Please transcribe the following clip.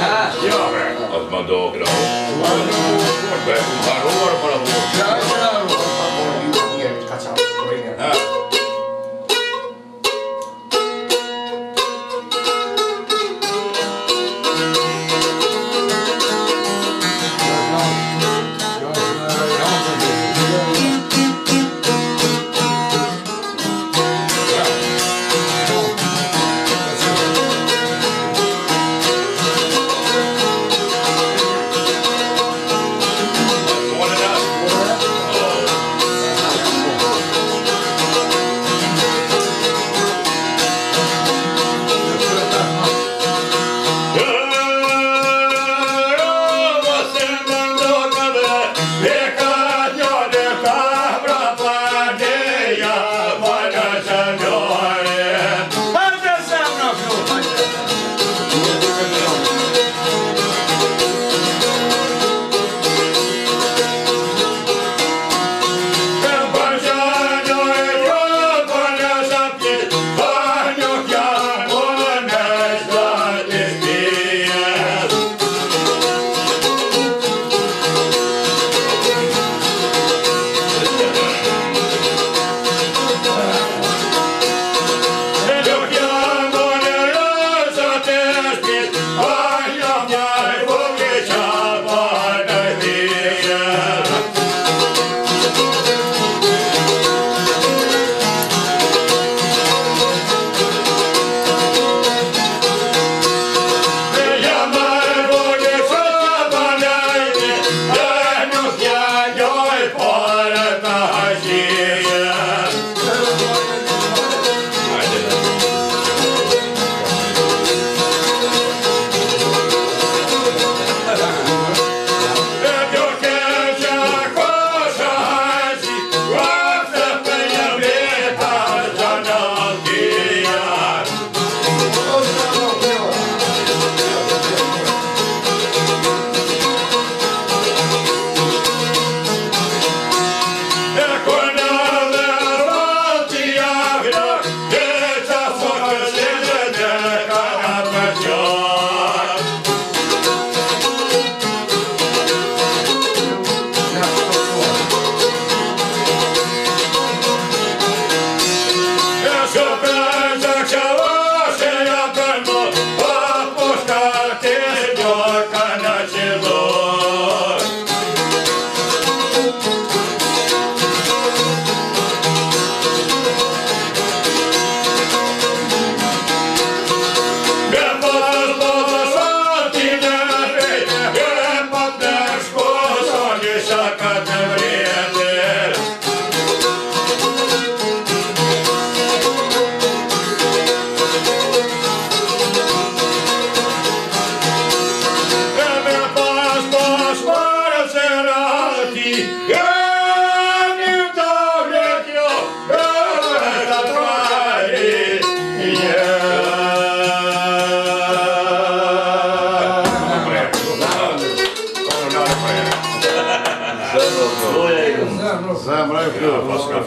Bara åt dit. Ja. Att man dagar Man rår på det. Ja, det där. Ja. Står Zajam Rajko, Paška.